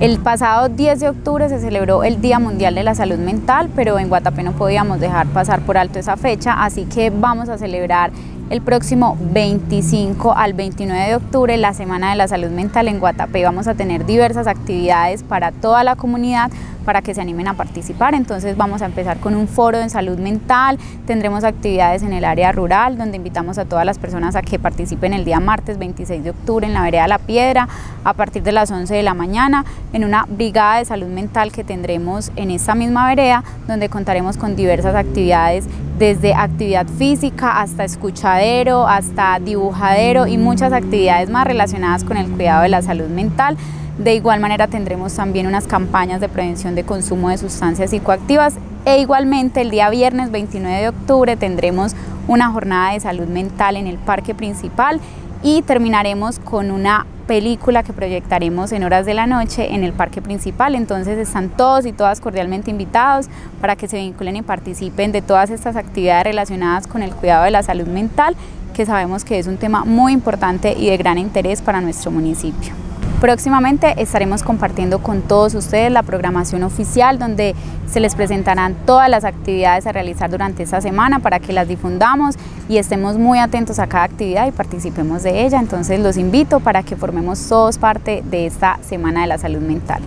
El pasado 10 de octubre se celebró el Día Mundial de la Salud Mental, pero en Guatapé no podíamos dejar pasar por alto esa fecha, así que vamos a celebrar el próximo 25 al 29 de octubre, la Semana de la Salud Mental en Guatapé. Vamos a tener diversas actividades para toda la comunidad para que se animen a participar. Entonces vamos a empezar con un foro de salud mental, tendremos actividades en el área rural donde invitamos a todas las personas a que participen el día martes 26 de octubre en la vereda La Piedra a partir de las 11 de la mañana en una brigada de salud mental que tendremos en esta misma vereda donde contaremos con diversas actividades desde actividad física hasta escuchadero, hasta dibujadero y muchas actividades más relacionadas con el cuidado de la salud mental. De igual manera tendremos también unas campañas de prevención de consumo de sustancias psicoactivas e igualmente el día viernes 29 de octubre tendremos una jornada de salud mental en el parque principal y terminaremos con una película que proyectaremos en horas de la noche en el parque principal. Entonces están todos y todas cordialmente invitados para que se vinculen y participen de todas estas actividades relacionadas con el cuidado de la salud mental, que sabemos que es un tema muy importante y de gran interés para nuestro municipio. Próximamente estaremos compartiendo con todos ustedes la programación oficial donde se les presentarán todas las actividades a realizar durante esta semana para que las difundamos y estemos muy atentos a cada actividad y participemos de ella. Entonces los invito para que formemos todos parte de esta Semana de la Salud Mental.